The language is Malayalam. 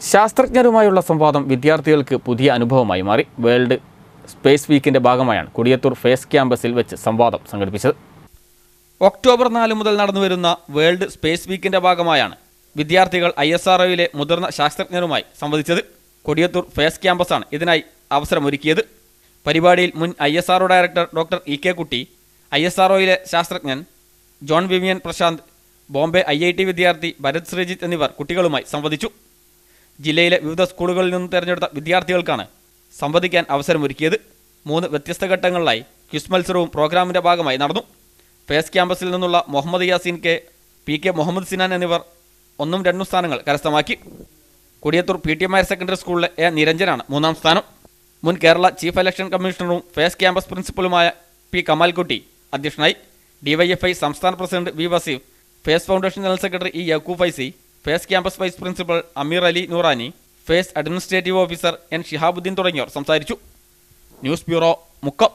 ശാസ്ത്രജ്ഞരുമായുള്ള സംവാദം വിദ്യാർത്ഥികൾക്ക് പുതിയ അനുഭവമായി മാറി. വേൾഡ് സ്പേസ് വീക്കിന്റെ ഭാഗമായാണ് കൊടിയത്തൂർ ഫേസ് ക്യാമ്പസിൽ വെച്ച് സംവാദം സംഘടിപ്പിച്ചത്. ഒക്ടോബർ നാല് മുതൽ നടന്നുവരുന്ന വേൾഡ് സ്പേസ് വീക്കിന്റെ ഭാഗമായാണ് വിദ്യാർത്ഥികൾ ഐ എസ് ആർ ഒയിലെ മുതിർന്ന ശാസ്ത്രജ്ഞരുമായി സംവദിച്ചത്. കൊടിയത്തൂർ ഫേസ് ക്യാമ്പസാണ് ഇതിനായി അവസരമൊരുക്കിയത്. പരിപാടിയിൽ മുൻ I S R director doctor E K Kutty I S R ഒയിലെ ശാസ്ത്രജ്ഞൻ John Vivian Prashanth Bombay I I T വിദ്യാർത്ഥി ഭരത് ശ്രീജിത്ത് എന്നിവർ കുട്ടികളുമായി സംവദിച്ചു. ജില്ലയിലെ വിവിധ സ്കൂളുകളിൽ നിന്ന് തിരഞ്ഞെടുത്ത വിദ്യാർത്ഥികൾക്കാണ് സംവദിക്കാൻ അവസരമൊരുക്കിയത്. മൂന്ന് വ്യത്യസ്ത ഘട്ടങ്ങളിലായി ക്വിസ് മത്സരവും പ്രോഗ്രാമിന്റെ ഭാഗമായി നടന്നു. ഫേസ് ക്യാമ്പസിൽ നിന്നുള്ള Muhammad Yaseen K P K Muhammad Sinan എന്നിവർ ഒന്നും രണ്ടും സ്ഥാനങ്ങൾ കരസ്ഥമാക്കി. Kodiyathur P T M higher secondary സ്കൂളിലെ എ നിരഞ്ജനാണ് മൂന്നാം സ്ഥാനം. മുൻ കേരള ചീഫ് ഇലക്ഷൻ കമ്മീഷണറും ഫേസ് ക്യാമ്പസ് പ്രിൻസിപ്പലുമായ പി കമാൽക്കുട്ടി അധ്യക്ഷനായി. ഡിവൈഎഫ്ഐ സംസ്ഥാന president V Vaseef Face foundation general secretary E Yakub Faizy Face campus vice principal Ameer Ali Noorani Face administrative officer N Shihabuddin തുടങ്ങിയവർ സംസാരിച്ചു. News bureau Mukkam.